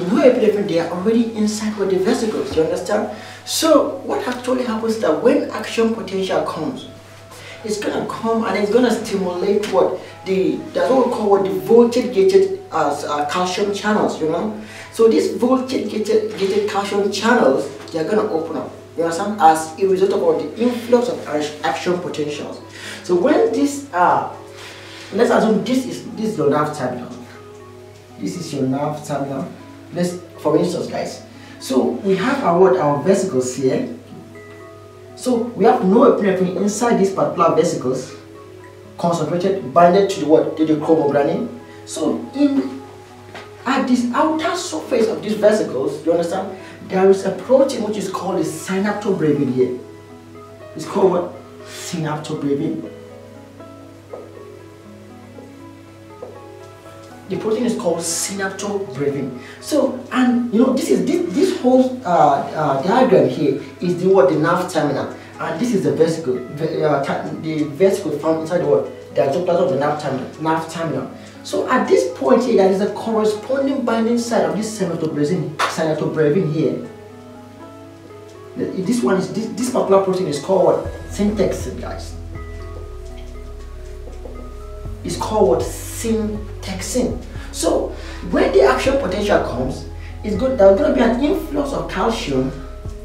norepinephrine they are already inside with the vesicles. You understand? So what actually happens is that when action potential comes, it's gonna come and it's gonna stimulate what the that's what we call what the voltage gated as uh, calcium channels. You know, so these voltage gated, gated calcium channels they are gonna open up. You understand? As a result of what the influx of action potentials. So when this uh let's assume this is this is your nerve terminal. This is your nerve terminal. For instance, guys. So we have our what our vesicles here so we have norepinephrine inside these particular vesicles, concentrated, binded to the what? To the chromogranin. So in at this outer surface of these vesicles, you understand, there is a protein which is called the synaptobrevin here. It's called what? Synaptobrevin. The protein is called synaptobrevin. So, and you know, this is this, this whole uh, uh, diagram here is the what the nerve terminal, and this is the vesicle, uh, the vesicle found inside the what the axoplasm of the nerve terminal. Nerve terminal. So at this point here, there is a corresponding binding site of this synaptobrevin, synaptobrevin here. This one is this, this particular protein is called what? Syntaxin, guys. It's called what? Syntaxin. So when the action potential comes, it's good. There's going to be an influx of calcium,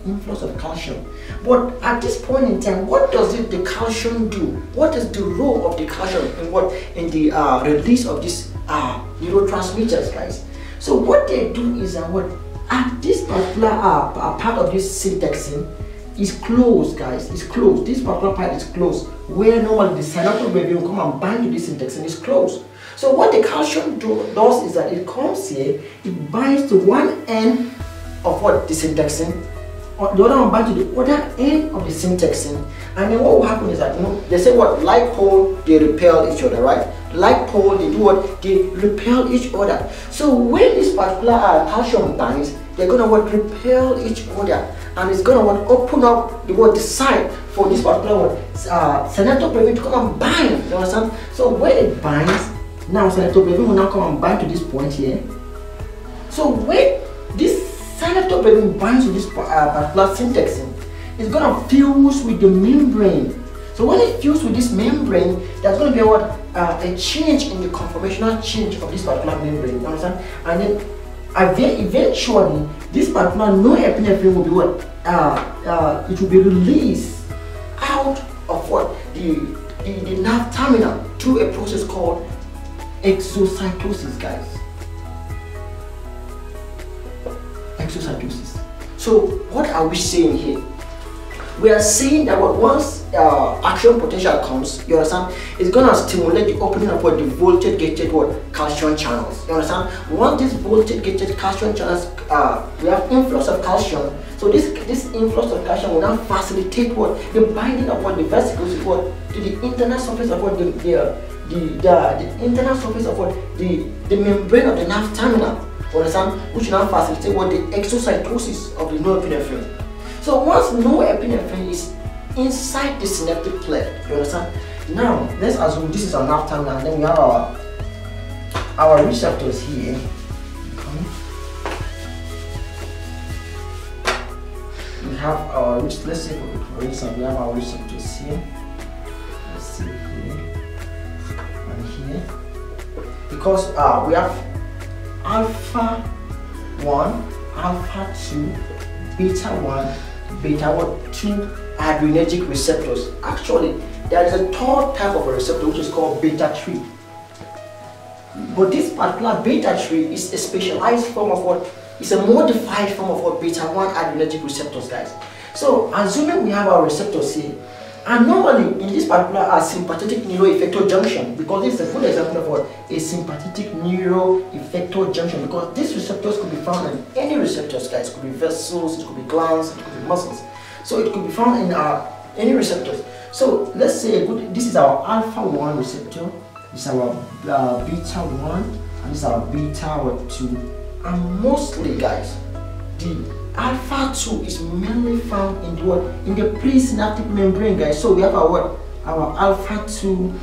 influx of calcium. But at this point in time, what does it, the calcium do? What is the role of the calcium in what in the uh, release of these uh, neurotransmitters, guys? So what they do is uh, what at this particular uh, part of this syntaxin is closed, guys. It's closed. This particular part is closed. Where no normally the synaptobrevin will come and bind to this syntaxin it's closed. So what the calcium do, does is that it comes here, it binds to one end of what the syntaxin, or the other one binds to the other end of the syntaxin, and then what will happen is that you know they say what like pole they repel each other, right? Like pole they do what they repel each other. So when this particular uh, calcium binds, they're gonna what repel each other, and it's gonna what open up the the site for this particular one. uh, synaptobrevin to come and bind. You understand? So when it binds, now synaptobrevin will now come and bind to this point here. So when this synaptobrevin binds to this uh, particular syntaxin, it's gonna fuse with the membrane. So when it fuses with this membrane, there's gonna be a, what uh, a change in the conformational change of this particular membrane. You understand? And then eventually, this particular norepinephrine will be what uh, uh, it will be released out of what the, the the nerve terminal through a process called exocytosis, guys. Exocytosis. So what are we saying here? We are saying that once uh, action potential comes, you understand, it's gonna stimulate the opening up of the voltage gated what? Calcium channels. You understand? Once this voltage gated calcium channels, uh, we have influx of calcium. So this this influx of calcium will now facilitate what? The binding of what? The vesicles what? To the internal surface of what? The, the the, the, the internal surface of what? The, the membrane of the nerve terminal, You understand, which now facilitate what? The exocytosis of the norepinephrine. So once norepinephrine is inside the synaptic cleft, you understand? Now let's assume this is nerve terminal, and then we have our our receptors here. We have our let's say for instance we have our receptors here. Let's see here and here. because uh, we have alpha 1, alpha 2, beta 1, beta 2 adrenergic receptors. Actually, there is a third type of a receptor which is called beta 3. But this particular beta 3 is a specialized form of what? It's a modified form of what beta 1 adrenergic receptors, guys. So, assuming we have our receptors here, and normally, in this particular uh, sympathetic neuroeffector junction, because this is a good example of a sympathetic neuroeffector junction, because these receptors could be found in any receptors, guys. It could be vessels, it could be glands, it could be muscles. So it could be found in uh, any receptors. So let's say good, this is our alpha 1 receptor, this is our uh, beta 1, and this is our beta 2. And mostly, guys, the Alpha 2 is mainly found in the what? In the presynaptic membrane, guys. So we have our what? Our alpha 2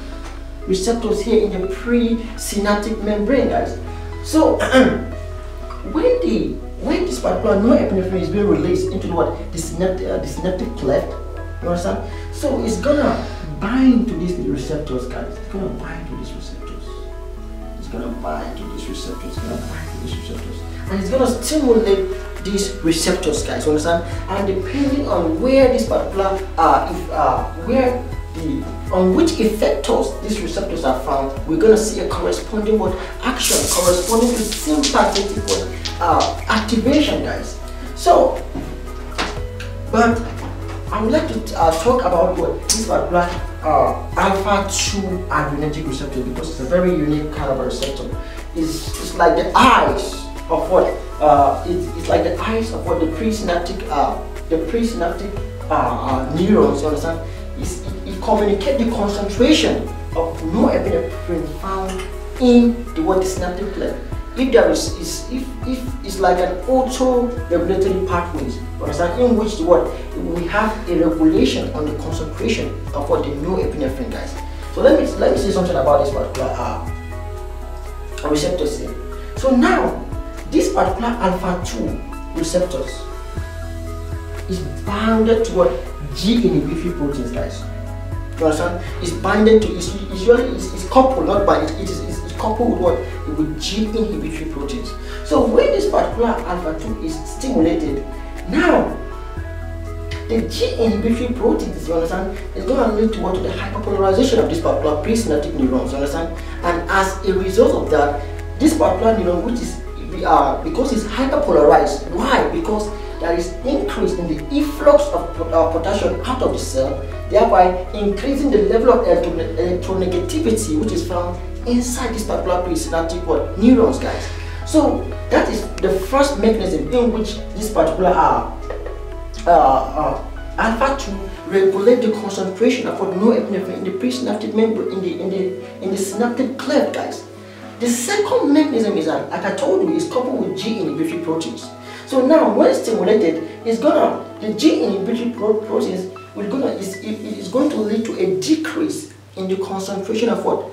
receptors here in the presynaptic membrane, guys. So when the when this particular norepinephrine is being released into the what the synaptic, uh, the synaptic cleft, you understand? So it's gonna bind to these receptors, guys. It's gonna bind to these receptors. It's gonna bind to these receptors. It's gonna bind to these receptors, and it's gonna stimulate these receptors, guys. You understand? And depending on where this particular uh, if uh, where the on which effectors these receptors are found, we're gonna see a corresponding what action corresponding to sympathetic what uh, activation, guys. So, but I would like to uh, talk about what this particular uh, alpha 2 adrenergic receptor because it's a very unique kind of receptor. It's, it's like the eyes of what uh, it, it's like the eyes of what the presynaptic uh, the presynaptic uh, uh, neurons. You understand? It's, it, it communicates the concentration of norepinephrine found in the what the synaptic cleft if there is, is if, if it's like an auto-regulatory pathways, understand, in which the what we have a regulation on the concentration of what the norepinephrine guys. So let me let me say something about this particular uh, receptor here. So now this particular alpha 2 receptors is bounded to what G inhibitory proteins guys. You understand? It's binded to it's usually it's, it's coupled, not by it, it is coupled with what? With G inhibitory proteins. So when this particular alpha 2 is stimulated, now the G inhibitory proteins, you understand, is going to lead to what to the hyperpolarization of this particular presynaptic neurons, you understand? And as a result of that, this particular neuron, which is uh, because it's hyperpolarized. Why? Because there is increase in the efflux of uh, potassium out of the cell, thereby increasing the level of electronegativity which is found inside this particular presynaptic what neurons guys so that is the first mechanism in which this particular uh, uh, uh, alpha 2 regulate the concentration of norepinephrine in the presynaptic membrane in the in the in the synaptic cleft guys the second mechanism is that like i told you is coupled with g inhibitory proteins so now when stimulated it's gonna the g inhibitory proteins will gonna is, is going to lead to a decrease in the concentration of what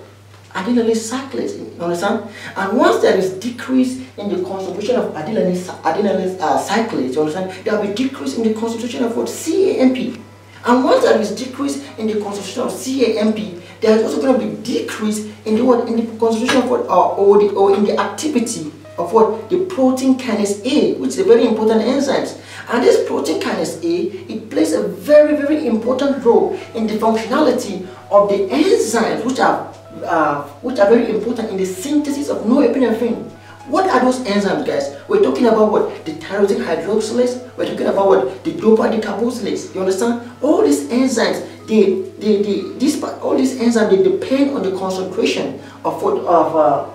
adenylate cyclase, you understand? And once there is decrease in the concentration of adenylate, adenylate uh, cyclase, you understand? There will be decrease in the concentration of what? CAMP. And once there is decrease in the concentration of CAMP, there is also going to be decrease in the what? In the concentration of what? Uh, or, the, or in the activity of what? The protein kinase A, which is a very important enzyme. And this protein kinase A, it plays a very, very important role in the functionality of the enzymes which are uh, which are very important in the synthesis of norepinephrine. What are those enzymes, guys? We're talking about what? The tyrosine hydroxylase. We're talking about what? The dopa decarboxylase. You understand? All these enzymes, they, they, they, this, all these enzymes, they depend on the concentration of what of uh,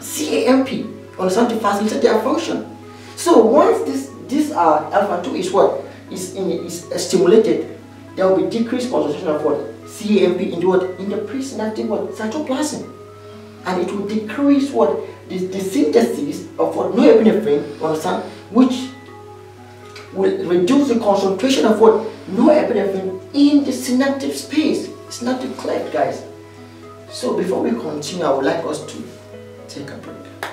CAMP. You understand? To facilitate their function. So once this this uh, alpha two is what is in is stimulated, there will be decreased concentration of what CAMP in the what? In the presynaptic what? Cytoplasm. And it will decrease what? The, the synthesis of what? Norepinephrine, understand? Which will reduce the concentration of what? Norepinephrine in the synaptic space. Synaptic cleft, guys. So before we continue, I would like us to take a break.